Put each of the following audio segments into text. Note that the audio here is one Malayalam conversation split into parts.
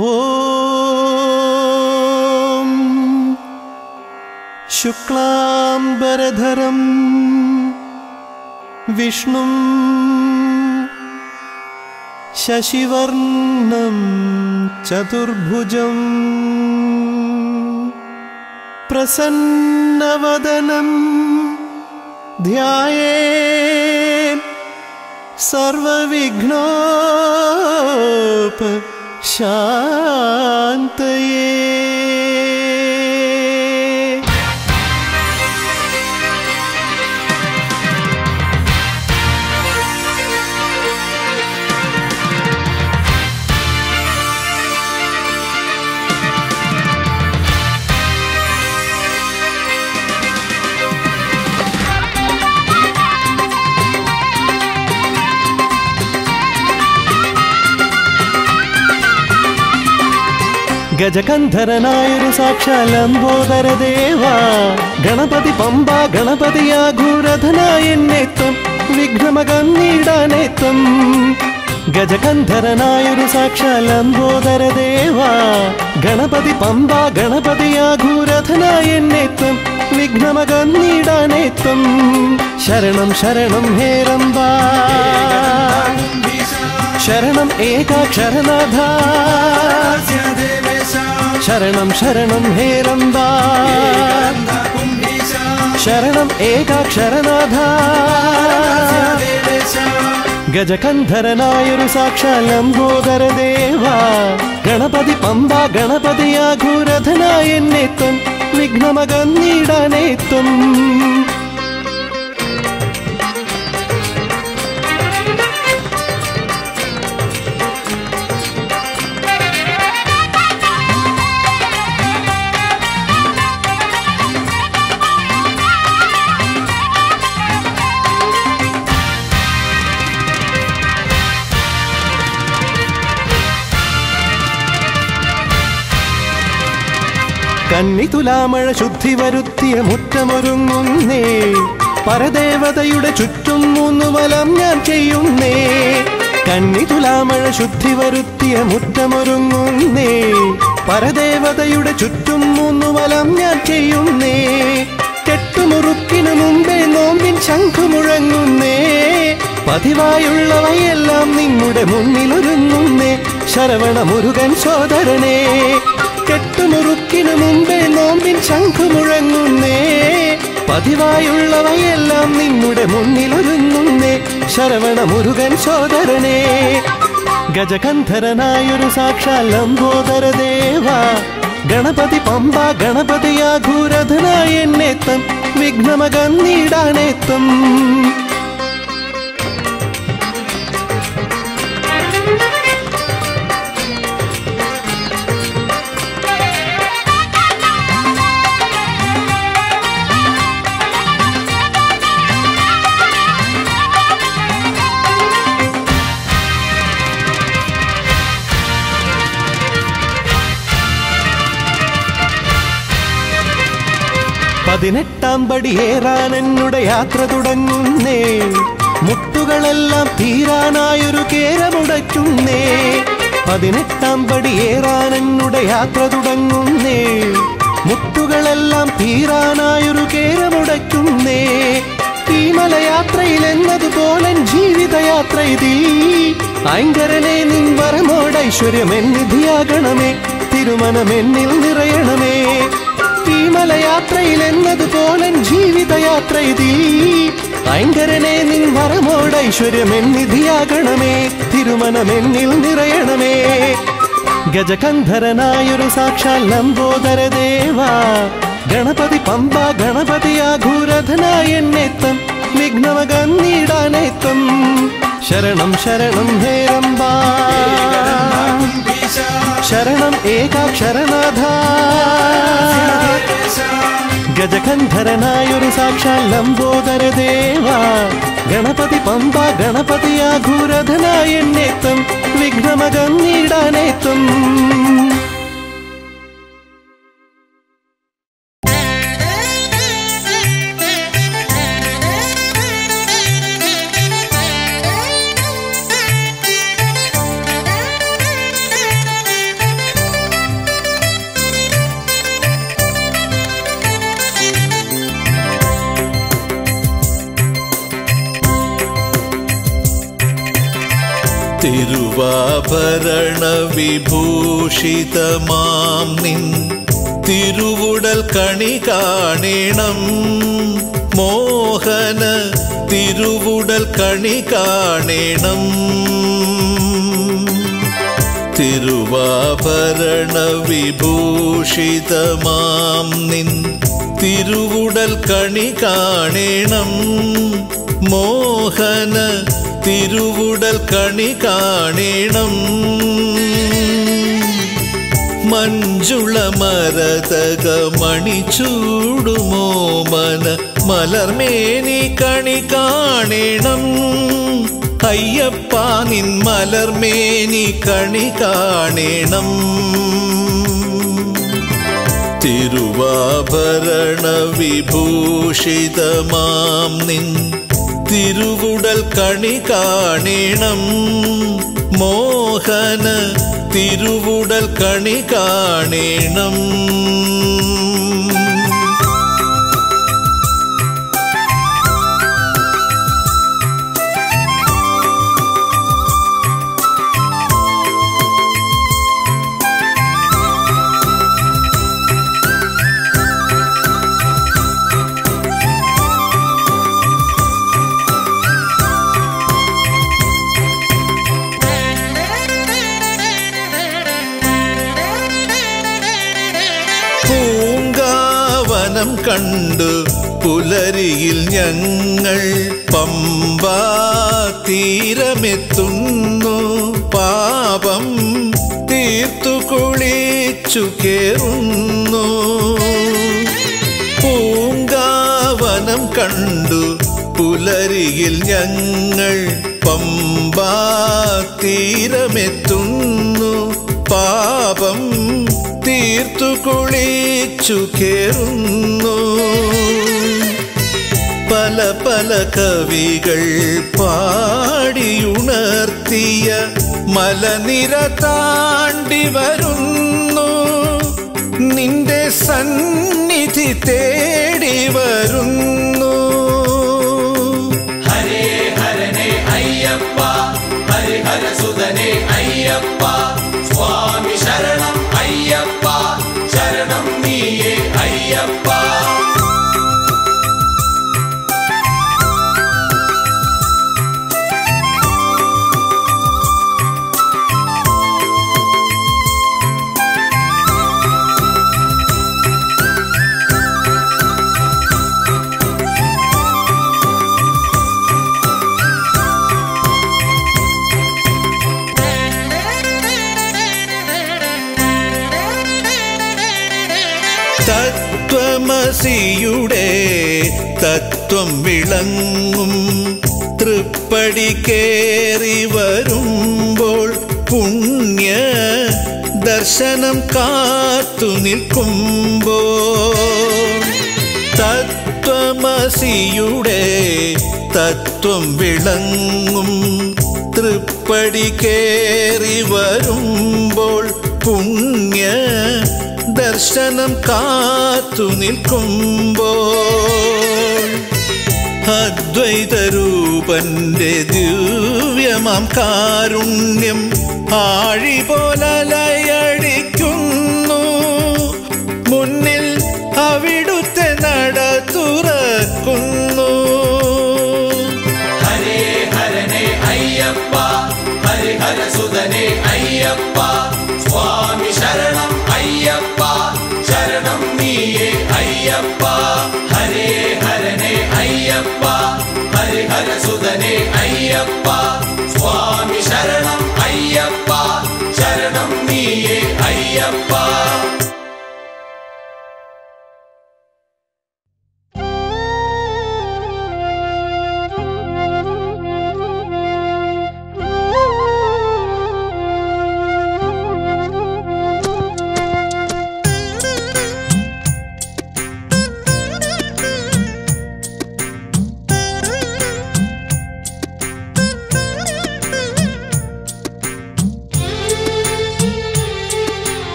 ॐ शुक्लाम्बरधरं विष्णुं शशिवर्णं चतुर्भुजं प्रसन्नवदनं ध्याये सर्वविघ्नोप शान्तये ഗജകന്ധരനായൊരു സാക്ഷാൽ ലംബോദര ദേവ ഗണപതി പമ്പ ഗണപതിയാഘൂരധനായെന്നെത്തും വിഘ്നമകന്നീടാനെത്തും ഗജകന്ധരനായൊരു സാക്ഷാൽ ലംബോദര ദേവ ഗണപതി പമ്പ ഗണപതിയാഘൂരധനായെന്നെത്തും വിഘ്നമകന്നീടാനെത്തും ശരണം ശരണം ഹേരംബ ശരണം ഏകാക്ഷരനാഥ. शरणं शरणं शरणम् एका क्षरणाधा गजकन्धरनायनु साक्षालम् होदरदेवा गणपति पम्बा गणपतियाघोरथनाय नेतुं विघ्नमगन्धिडा नेतुम् വിഘ്നമകന്നീടാനെത്തും കന്നിതുലാമഴ ശുദ്ധി വരുത്തിയ മുറ്റമൊരുങ്ങുന്നേ. പരദേവതയുടെ ചുറ്റും മൂന്നു വലം ഞാൻ ചെയ്യുന്നേ. കന്നിതുലാമഴ ശുദ്ധി വരുത്തിയ മുറ്റമൊരുങ്ങുന്നേ. പരദേവതയുടെ ചുറ്റും മൂന്നു വലം ഞാൻ ചെയ്യുന്നേ. കെട്ടുമുറുക്കിനു മുമ്പേ നോമ്പിൻ ശംഖു മുഴങ്ങുന്നേ. പതിവായുള്ളവയെല്ലാം നിങ്ങളുടെ മുന്നിലൊരുങ്ങുന്നേ. ശരവണ മുരുകൻ സോദരനേ കെട്ടുമുറുക്കിനു മുമ്പേ നോമ്പിൻ ശംഖു മുഴങ്ങുന്നേ. പതിവായുള്ളവയെല്ലാം നിങ്ങളുടെ മുന്നിലൊരുങ്ങുന്നേ. ശരവണ മുരുകൻ സോദരനേ. ഗജകന്ധരനായൊരു സാക്ഷാൽ ലംബോദര ദേവ. ഗണപതി പമ്പ ഗണപതിയാഘൂരധനായി വിഘ്നമകം വിഘ്നമകന്നീടാനെത്തും പതിനെട്ടാം പടിയേറാൻ എന്നുടെ യാത്ര തുടങ്ങുന്നേ. മുട്ടുകളെല്ലാം തീരാനായൊരു കേരമുടയ്ക്കുന്നേ. പതിനെട്ടാം പടിയേറാൻ എന്നുടെ യാത്ര തുടങ്ങുന്നേ. മുട്ടുകളെല്ലാം തീരാനായൊരു കേരമുടയ്ക്കുന്നേ. ഈ മലയാത്രയിൽ എന്നതുപോലെ ജീവിതയാത്ര ഇതിൽ ഐങ്കരനെ നിൻ വരമോടൈശ്വര്യം എന്നിധിയാകണമേ തിരുമനമെന്നിൽ നിറയണമേ. ഈ മലയാത്രയിൽ എന്നതുപോലെ ജീവിതയാത്ര ഇതിൽ ഭയങ്കരനെ നിൻ വരമോട് എന്നിധിയാകണമേ തിരുമനമെന്നിൽ നിറയണമേ. ഗജകന്ധരനായൊരു സാക്ഷാൽ ലംബോദര ദേവ ഗണപതി പമ്പ ഗണപതിയാഘൂരധനായി എന്നെത്തും വിഘ്നമകന്നീടാനെത്തും ശരണം ശരണം ഹേരംബ शरणम् क्षरणाधा गजकन्धरनायुनि साक्षात् लम्बोधरदेव गणपति पम्पा गणपतियाघोरधनायु नेतुं विघ्नमगम् തിരുവാഭരണ വിഭൂഷിതമാം നിൻ തിരുവുടൽ കണി കാണണം. മോഹന തിരുവുടൽ കണി കാണണം. തിരുവാഭരണ വിഭൂഷിതമാം നിൻ തിരുവുടൽ കണി കാണണം. മോഹന തിരുവുടൽ കണി കാണേണം. മഞ്ജുള മരതക മണിച്ചൂടുമോ മന മലർമേനി കണി കാണേണം. അയ്യപ്പ നിൻ മലർമേനി കണി കാണേണം. തിരുവാഭരണ വിഭൂഷിതമാം നിൻ തിരുവുടൽ കണി കാണണം. മോഹന തിരുവുടൽ കണി കാണണം. പുലരിയിൽ ഞങ്ങൾ പമ്പാ തീരമെത്തുന്നു. പാപം തീർത്തു കുളിച്ചു കേറുന്നു. പൂങ്കാവനം കണ്ടു പുലരിയിൽ ഞങ്ങൾ പമ്പാ തീരമെത്തുന്നു. പാപം തീർത്തു കുളിച്ചു കേറുന്നു. പല കവികൾ പാടിയുണർത്തിയ മലനിര താണ്ടി വരുന്നു. നിന്റെ സന്നിധി തേടി വരുന്നു. തത്വമസിയുടെ തത്വം വിളങ്ങും. തൃപ്പടി കേറി വരുമ്പോൾ പുണ്യ ദർശനം കാത്തു നിൽക്കുമ്പോൾ. തത്വമസിയുടെ തത്വം വിളങ്ങും. തൃപ്പടി കേറി വരുമ്പോൾ പുണ്യ ദർശനം കാത്തു നിൽക്കുമ്പോൾ അദ്വൈതരൂപന്റെ ദിവ്യമാം കാരുണ്യം ആഴി പോലലയടിക്കുന്നു അയ്യപ്പ ഹരേ ഹരനെ അയ്യപ്പ ഹരിഹര സുതനെ അയ്യപ്പ സ്വാമി ശരണം അയ്യപ്പ ശരണം നീയേ അയ്യപ്പ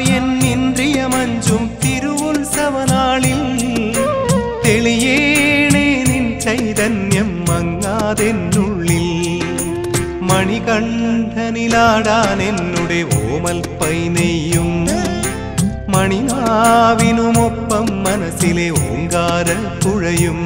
തിരിയായൻ ഇന്ദ്രിയമഞ്ചും തിരുവുത്സവനാളിൽ തെളിയേണേ നിൻ ചൈതന്യം മങ്ങാതെന്നുള്ളിൽ മണികണ്ഠനിലാടാൻ എന്നുടെ ഓമൽ പൈനെയ്യും മണിനാവിനുമൊപ്പം മനസ്സിലെ ഓങ്കാര പുഴയും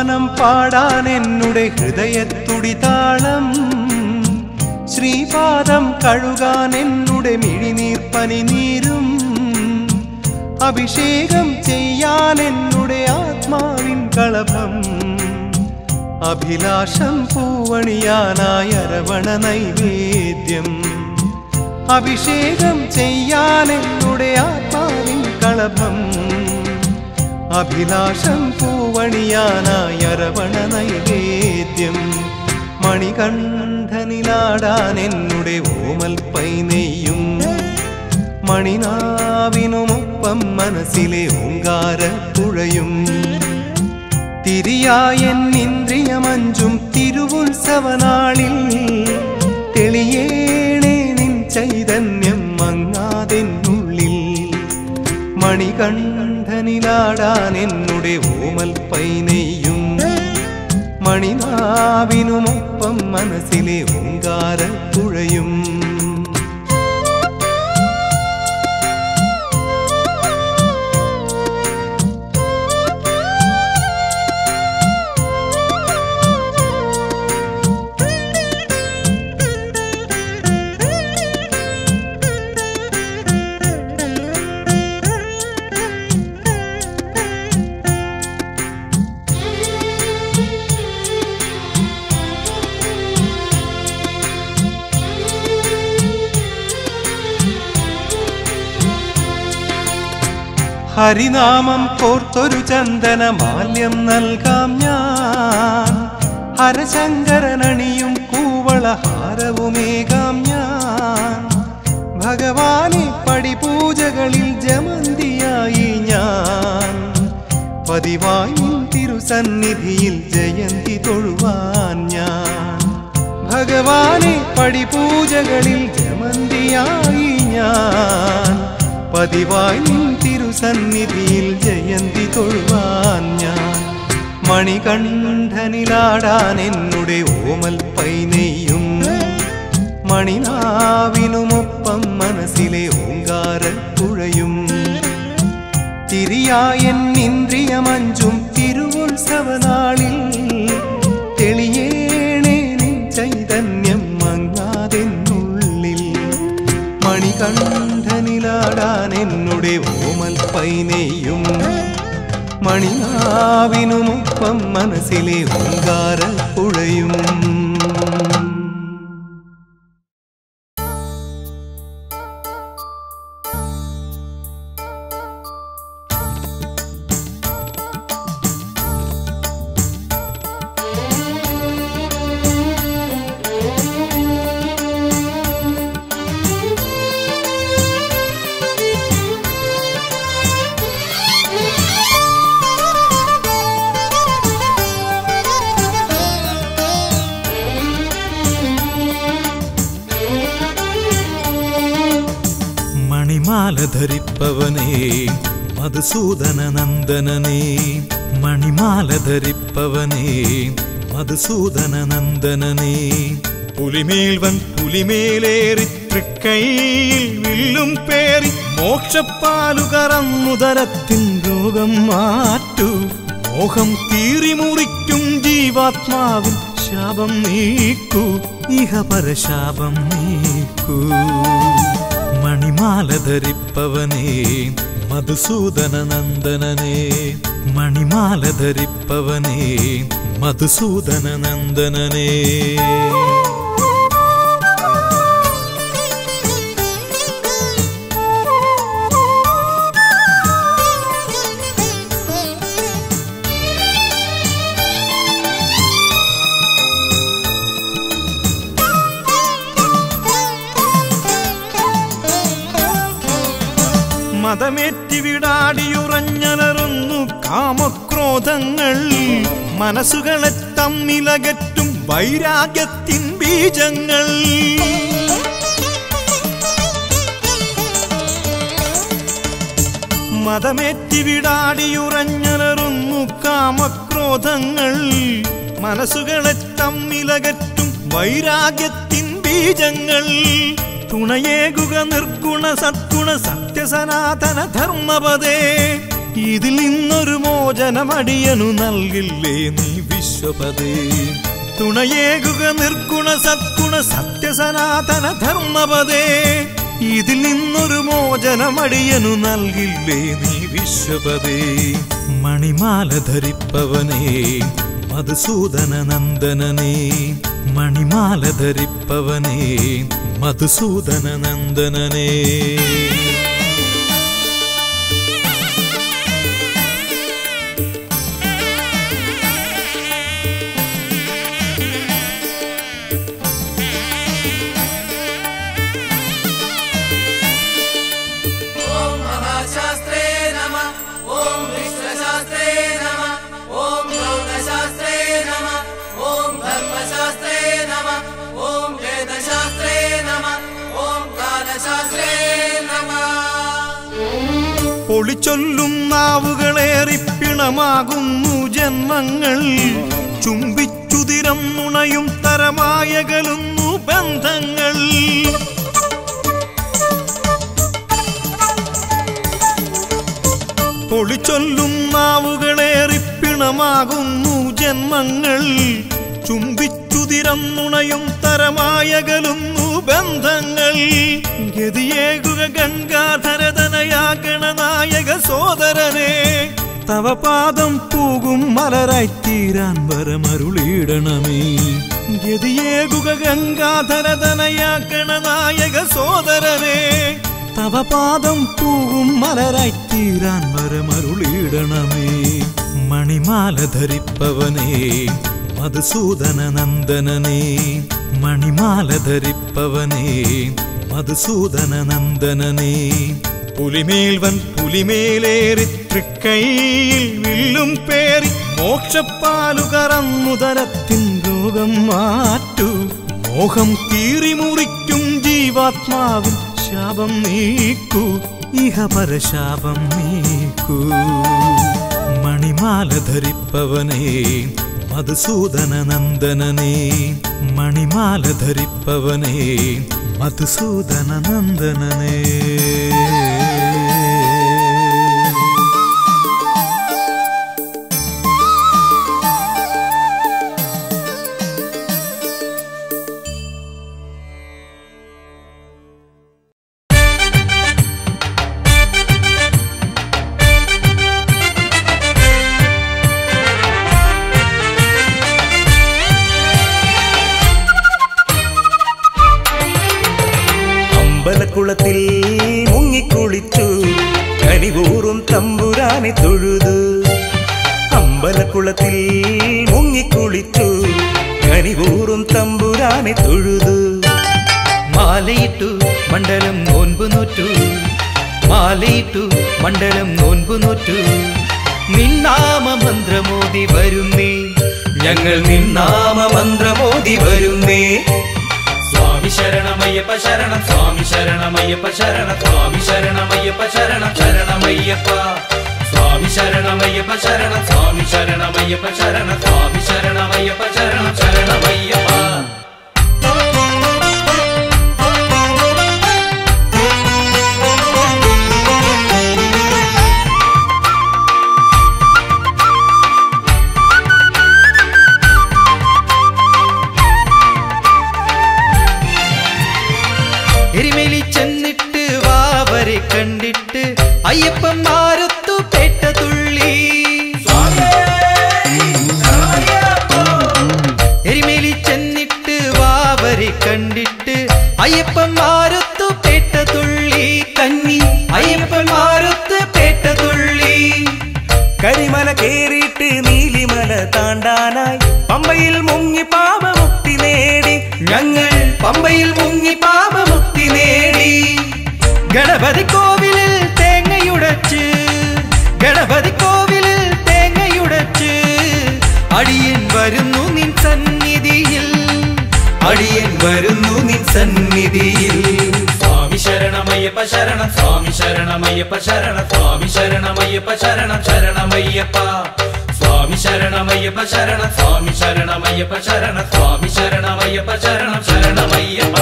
സോപാനം പാടാൻ എന്നുടെ ഹൃദയത്തുടി താളം. ശ്രീപാദം കഴുകാൻ എന്നുടെ മിഴിനീർ പനിനീരും. അഭിഷേകം ചെയ്യാൻ എന്നുടെ ആത്മാവിൻ കളഭം. അഭിലാഷം പൂവണിയാനായ രവണ നൈവേദ്യം. അഭിഷേകം ചെയ്യാൻ എന്നുടെ ആത്മാവിൻ കളഭം. അഭിലാഷം പൂവണിയാനായ നൈവേദ്യം മണികണ്ഠനിലാടാൻ എന്നുടെ ഓമൽ പൈനെയ്യും മണിനാവിനുമൊപ്പം മനസ്സിലെ ഓങ്കാര പുഴയും തിരിയായൻ ഇന്ദ്രിയമഞ്ചും തിരുവുത്സവനാളിൽ. തെളിയേണേ നിൻ ചൈതന്യം മണികണ്ഠനിലാടാൻ എന്നുടെ ഓമൽ പൈനെയ്യും മണിനാവിനുമൊപ്പം മനസ്സിലെ ഓങ്കാര ഹരിനാമം കോർത്തൊരു ചന്ദന മാല്യം നൽകാം ഞാൻ. ഹരശങ്കരനണിയും കൂവളഹാരവുമേകാം ഞാൻ. ഭഗവാനെ പടിപൂജകളിൽ ജമന്തിയായി ഞാൻ. പതിവായി തിരുസന്നിധിയിൽ ജയന്തി തൊഴുവാൻ ഞാൻ. ഭഗവാനെ പടിപൂജകളിൽ ജമന്തിയായി ഞാൻ. പതിവായി നിൻ തിരുസന്നിധിയിൽ ജയന്തി തൊഴുവാൻ ഞാൻ. മണികണ്ഠനിലാടാൻ എന്നുടെ ഓമൽ പൈനെയ്യും മണിനാവിനുമൊപ്പം മനസ്സിലെ ഓങ്കാര പുഴയും തിരിയായൻ ഇന്ദ്രിയമഞ്ചും തിരുവുത്സവനാളിൽ. തെളിയേണേ നിൻ ചൈതന്യം മങ്ങാതെന്നുള്ളിൽ. മണികണ്ഠനിലാടാൻ എന്നുടെ ഓമൽ പൈനെയും. മണിനാവിനുമൊപ്പം മനസ്സിലെ ഓങ്കാര പുഴയും. ധരിപ്പവനേ മധുസൂദന നന്ദനനേ മണിമാല ധരിപ്പവനേ മധുസൂദന നന്ദനനേ പുലിമേൽവൻ പുലിമേലേറി തൃക്കൈയിൽ വില്ലും പേറി മോക്ഷപ്പാലു മുതലത്തിൻ രോഗം മാറ്റു. മോഹം തീറി മുറിക്കും ജീവാത്മാവിൻ ശാപം നീക്കൂ ഇഹ പരശാപം നീക്കൂ. മണിമാല മണിമാല ധരിപ്പവനേ മധുസൂദന നന്ദനനേ മണിമാലധരിപ്പവനേ മധുസൂദന നന്ദനനേ കാമക്രോധങ്ങൾ മനസ്സുകളെ തമ്മിലകറ്റും വൈരാഗ്യത്തിൻ ബീജങ്ങൾ. മതമേറ്റി വിടാടിയുറഞ്ഞലറുന്നു കാമക്രോധങ്ങൾ മനസ്സുകളെ തമ്മിലകറ്റും വൈരാഗ്യത്തിൻ ബീജങ്ങൾ. തുണയേകുക നിർഗുണ സദ്ഗുണ സത്യസനാതന ധർമ്മപദേ ഇതിൽ നിന്നൊരു മോചനമടിയനു നൽകില്ലേ നീ വിശ്വപദേ തുണയേകുക നിർഗുണ സദ്ഗുണ സത്യസനാതന ധർമ്മപദേ ഇതിൽ നിന്നൊരു മോചനമടിയനു നൽകില്ലേ നീ വിശ്വപദേ മണിമാല ധരിപ്പവനേ മധുസൂദന നന്ദനനേ. മണിമാല ധരിപ്പവനേ മധുസൂദന നന്ദനനേ. പൊളിച്ചൊല്ലും നാവുകളേറിപ്പിണമാകുന്നു ജന്മങ്ങൾ. ചുംബിച്ചുതിരം നുണയും തരമായകലുന്നു ബന്ധങ്ങൾ. പൊളിച്ചൊല്ലും നാവുകളേറിപ്പിണമാകുന്നു ജന്മങ്ങൾ. ചുംബിച്ചുതിരം നുണയും തരമായകലുന്നു ബന്ധങ്ങൾ ഗതിയേകുക ഗംഗാധരതനയാകണ നായക സോദരനെ. തവ പാദം പൂകും മലരായി തീരാൻ വരമരുളിയിടണമേ. ഗതിയേകുക ഗംഗാധരതനയാഗണനായക സോദരനെ. തവ പാദം പൂകും മലരായി തീരാൻ വരമരുളിയിടണമേ. മണിമാല ധരിപ്പവനേ മധുസൂദന നന്ദനനേ മണിമാല ധരിപ്പവനേ മധുസൂദന നന്ദനനേ പുലിമേൽവൻ പുലിമേലേറി തൃക്കൈയിൽ വില്ലും പേറി മോക്ഷപ്പാലു കറന്നുതരത്തിൻ രോഗം മാറ്റു. മോഹം തീറി മുറിക്കും ജീവാത്മാവിൻ ശാപം നീക്കു ഇഹ പരശാപം നീക്കൂ. മണിമാല ധരിപ്പവനേ മധുസൂദന നന്ദനനേ മണിമാല ധരിപ്പവനേ മധുസൂദന മാലയിട്ടു മണ്ഡലം നോൻപു നോറ്റു. മാലയിട്ടു മണ്ഡലം നോൻപു നോറ്റു. നിന്നാമ മന്ത്രമോദി വരുന്നേ. ഞങ്ങൾ നിന്നാമ മന്ത്രമോദി വരുന്നേ. സ്വാമി ശരണമയ്യപ്പ ശരണം സ്വാമി ശരണമയ്യപ്പ ശരണം സ്വാമി ശരണമയ്യപ്പ ശരണം ശരണമയ്യപ്പ. സ്വാമി ശരണമയ്യപ്പ ശരണം സ്വാമി ശരണമയ്യപ്പ ശരണം സ്വാമി ശരണമയ്യപ്പ ശരണം ശരണമയ്യപ്പ. കേറിയിട്ട് നീലിമല താണ്ടാനായി. പമ്പയിൽ മുങ്ങി പാപമുക്തി നേടി. ഞങ്ങൾ പമ്പയിൽ മുങ്ങി പാപമുക്തി നേടി. ഗണപതി കോവിലിൽ തേങ്ങയുടച്ച് ഗണപതി കോവിലിൽ തേങ്ങയുടച്ച് അടിയൻ വരുന്നു നിൻ സന്നിധിയിൽ. അടിയൻ വരുന്നു നിൻ സന്നിധിയിൽ. സ്വാമി ശരണമയ്യപ്പ ശരണം സ്വാമി ശരണമയ്യപ്പ ശരണം സ്വാമി ശരണമയ്യപ്പ ശരണം ശരണമയ്യപ്പ സ്വാമി ശരണമയ്യപ്പ ശരണം സ്വാമി ശരണമയ്യപ്പ ശരണം സ്വാമി ശരണമയ്യപ്പ ശരണം ശരണമയ്യപ്പ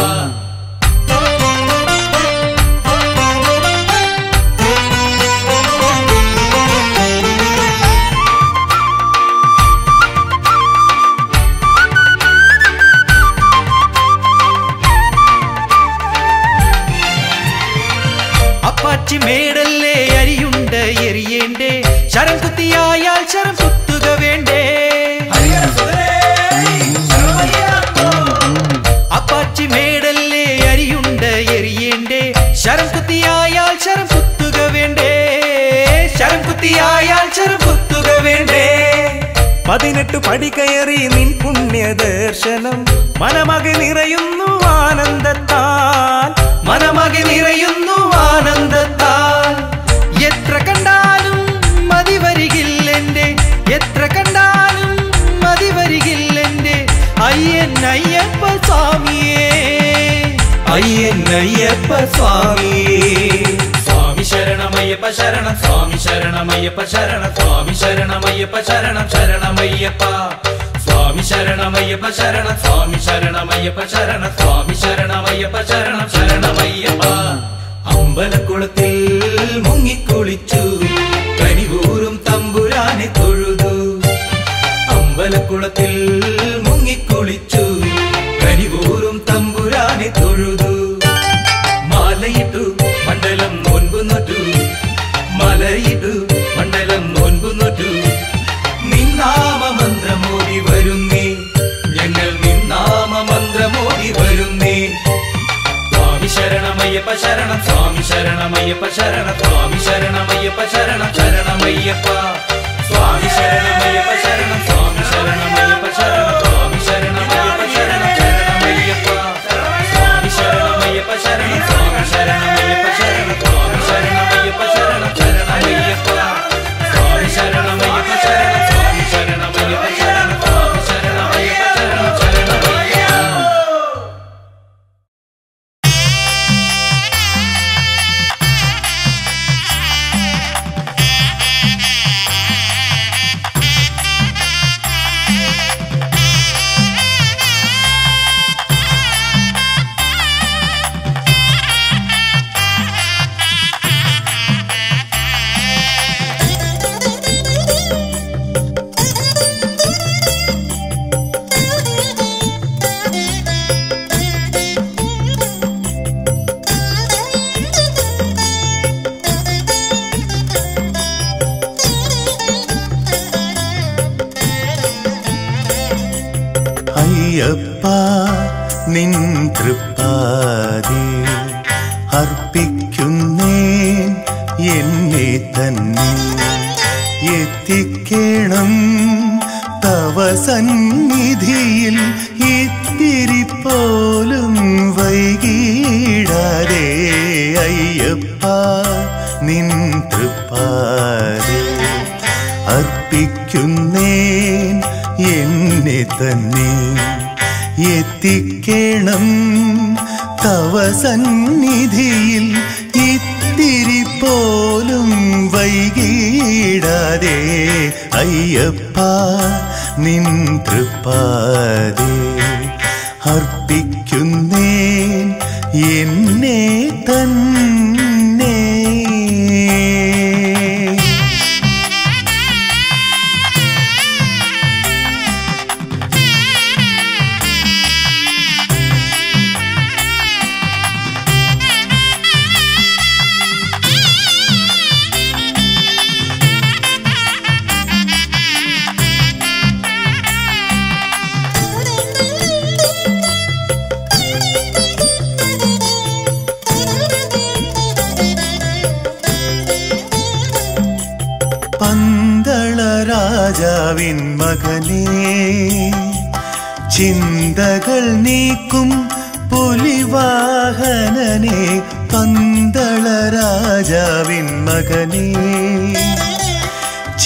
ശരം കുത്തിയായാൽ ശരം കുത്തുക വേണ്ടേ? അപ്പാച്ചി മേടല്ലേ അരിയുണ്ട് എറിയേണ്ടേ ശരം കുത്തിയായാൽ ശരം കുത്തുക വേണ്ടേ? ശരം കുത്തിയായാൽ ശരം കുത്തുക വേണ്ടേ? പതിനെട്ട് പടി കയറി നിൻ പുണ്യ ദർശനം മനമകെ നിറയുന്നു ആനന്ദത്താൽ. മനമകെ നിറയുന്നു ആനന്ദത്താൽ. അയ്യൻ അയ്യപ്പ സ്വാമിയേ അയ്യൻ അയ്യപ്പ സ്വാമിയേ സ്വാമി ശരണമയ്യപ്പ ശരണം സ്വാമി ശരണമയ്യപ്പ ശരണം സ്വാമി ശരണമയ്യപ്പ ശരണം ശരണമയ്യപ്പ സ്വാമി ശരണമയ്യപ്പ ശരണം സ്വാമി ശരണമയ്യപ്പ ശരണം സ്വാമി ശരണമയ്യപ്പ ശരണം ശരണമയ്യപ്പ അമ്പലക്കുളത്തിൽ മുങ്ങിക്കുളിച്ചു കനിവൂറും തമ്പുരാനെ തൊഴുതു അമ്പലക്കുളത്തിൽ മുങ്ങിക്കുളിച്ചു കനിവൂറും ശരണമയ്യപ്പ ശരണം സ്വാമി ശരണമയ്യപ്പ ശരണം സ്വാമി ശരണമയ്യപ്പ ശരണം ശരണമയ്യപ്പ സ്വാമി ശരണമയ്യപ്പ ശരണം സ്വാമി ശരണമയ്യപ്പ ശരണം സ്വാമി ശരണമയ്യപ്പ ശരണം ശരണമയ്യപ്പ സ്വാമി ശരണമയ്യപ്പ ശരണം സ്വാമി ശരണമയ്യപ്പ ശരണം സ്വാമി ശരണമയ്യപ്പ ശരണം ശരണമയ്യപ്പ സ്വാമി ശരണമയ്യപ്പ ശരണം സ്വാമി ശരണമയ്യപ്പ ശരണം തന്നെ Thank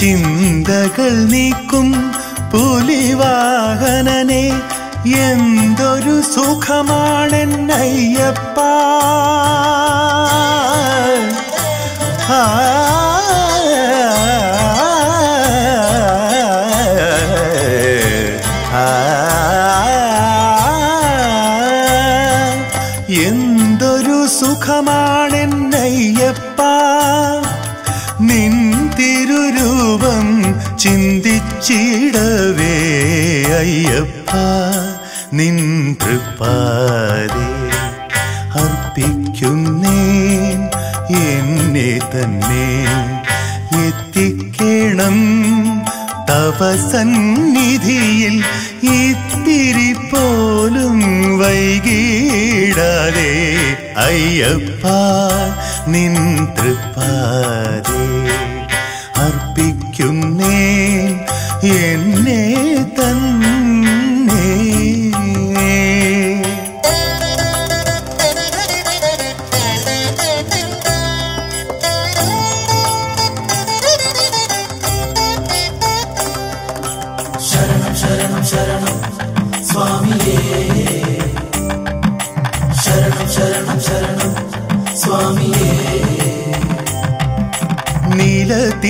ചിന്തകൾ നീക്കും പുലിവാഹനനെ എന്തൊരു സുഖമാണെന്നയ്യപ്പ. ആ. അയ്യപ്പ നിൻ തൃപ്പാതെ അർപ്പിക്കുന്നേ എന്നെ തന്നെ. എത്തിക്കണം തവ സന്നിധിയിൽ ഇത്തിരി പോലും വൈകിടാതെ. അയ്യപ്പ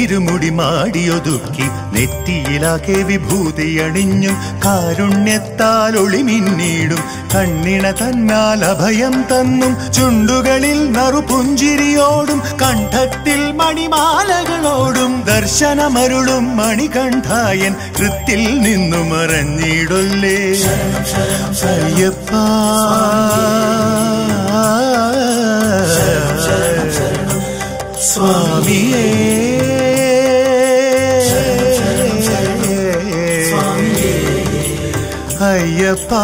തിരുമുടി മാടിയൊതുക്കി നെറ്റിയിലാകെ വിഭൂതി അണിഞ്ഞു. കാരുണ്യത്താൽ ഒളിമിന്നീടും. കണ്ണിണ തന്നാൽ അഭയം തന്നും. ചുണ്ടുകളിൽ നറുപുഞ്ചിരിയോടും. കണ്ഠത്തിൽ മണിമാലകളോടും. ദർശനമരുളും മണികണ്ഠായൻ കൃത്തിൽ നിന്നും മറഞ്ഞിടൊല്ലേ അയ്യപ്പ. സ്വാമിയേ. അയ്യപ്പ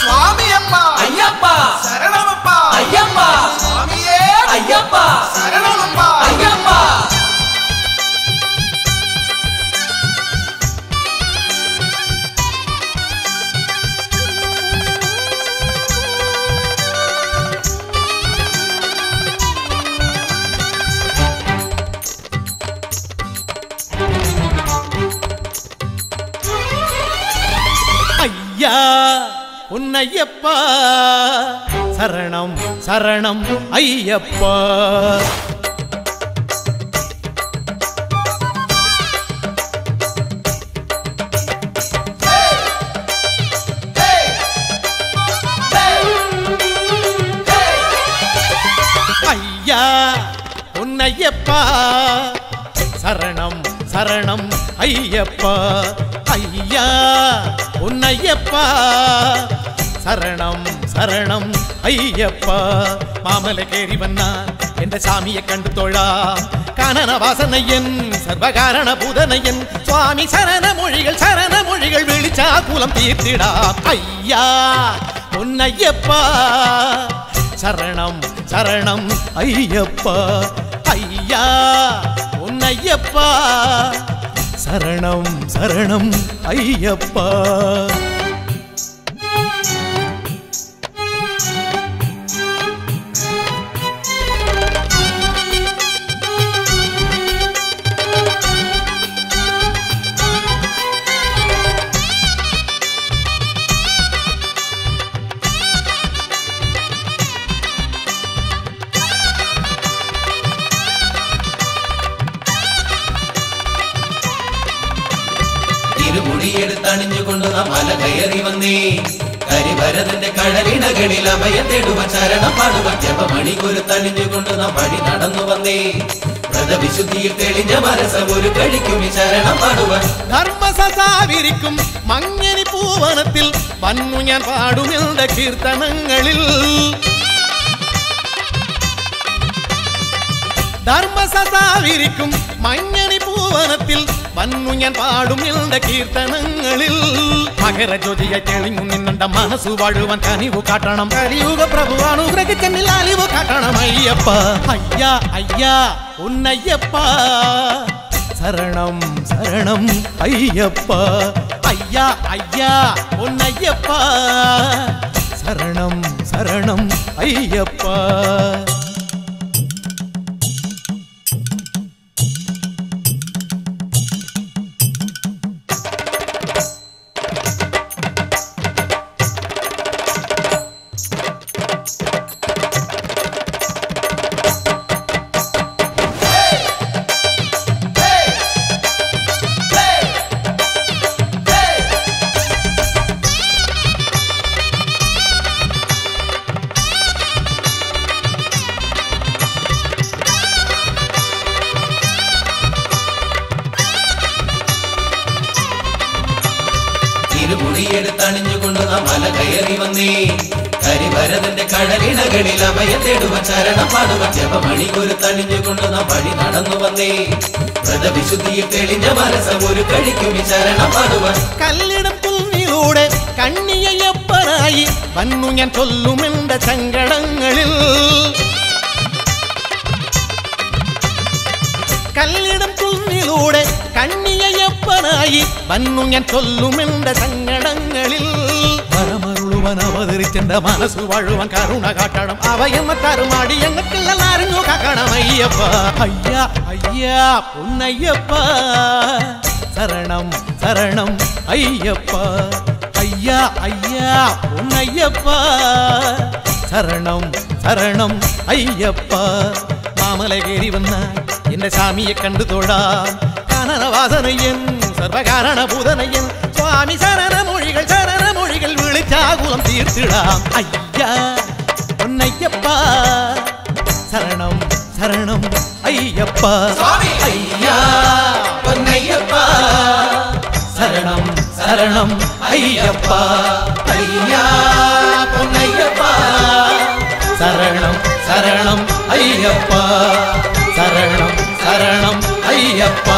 സ്വാമിയപ്പ അയ്യപ്പ ശരണമപ്പ അയ്യപ്പ സ്വാമിയേ അയ്യപ്പ ஐயப்பா சரணம் சரணம் ஐயப்பா. ஐயா உன்னையப்பா சரணம் சரணம் ஐயப்பா. ஐயா உன்னையப்பா சரணம் சரணம் ஐயப்பா. மாமலை கேறி வந்தான் என்ற சாமியை கண்டு தொழா. காணன வாசனையன் சர்வகாரண பூதனையன் சுவாமி சரண மொழிகள் சரண மொழிகள் விழிச்சா குலம் தீர்த்திடா. ஐயா உன் ஐயப்பா சரணம் சரணம் ஐயப்பா. ஐயா உன் ஐயப்பா சரணம் சரணம் ஐயப்பா. ഇരുമുടിയെടുത്തണിഞ്ഞുകൊണ്ട് നാം കയറി വന്നേ. കരിഭരതന്റെ കഴലിടകളിൽ അഭയം തേടുവ ചരണം പാടുവ ജപമണി കുരുത്തണിഞ്ഞുകൊണ്ട് നാം വഴി നടന്നു വന്നേ. വ്രതവിശുദ്ധിയിൽ തെളിഞ്ഞ മനസ്സ ഒരു കഴിക്കും ശരണം പാടുവ മങ്ങനി പൂവനത്തിൽ വന്നു ഞാൻ പാടുമെന്ന കീർത്തനങ്ങളിൽ. ധർമ്മസതാവിരിക്കും മഞ്ഞണി പൂവനത്തിൽ വന്നു ഞാൻ പാടും എന്റെ കീർത്തനങ്ങളിൽ മകരജ്യോതിയെ തെളിഞ്ഞു നിന്നുണ്ട മനസ്സു വാഴുവാൻ കനിവു കാട്ടണം കലിയുഗ പ്രഭു അനുഗ്രഹിച്ചെന്നിൽ അലിവു കാട്ടണം അയ്യപ്പ അയ്യാ അയ്യാ ഉന്നയ്യപ്പ ശരണം ശരണം അയ്യപ്പ അയ്യാ അയ്യാ ഉന്നയ്യപ്പ ശരണം ശരണം അയ്യപ്പ വന്നു ഞാൻ ചൊല്ലുമെന്റെ സങ്കടങ്ങളിൽ വരമരുളുവൻ അവതരിച്ചെന്റെ മനസ്സ് വാഴുവൻ കരുണ കാട്ടണം അവയെന്ന കരുമാടി ഞങ്ങൾക്കെല്ലാം അറിഞ്ഞു കാക്കണം അയ്യപ്പ അയ്യ അയ്യ പൊന്നയ്യപ്പ ശരണം ശരണം അയ്യപ്പ അയ്യ അയ്യ പൊന്നയ്യപ്പ ശരണം ശരണം അയ്യപ്പ മാമല കയറി വന്ന എന്റെ സ്വാമിയെ കണ്ടു തൊഴാം കാനനവാസനയ്യൻ സർവകാരണഭൂതനയ്യൻ സ്വാമി ശരണമൊഴികൾ ശരണമൊഴികൾ വിളിച്ചാകുളം തീർത്തിടാം അയ്യ പൊന്നയ്യപ്പ ശരണം ശരണം അയ്യപ്പ സ്വാമി അയ്യ പൊന്നയ്യപ്പ ശരണം ശരണം അയ്യപ്പ അയ്യ പൊന്നയ്യപ്പ ശരണം ശരണം അയ്യപ്പ ശരണം ശരണം അയ്യപ്പ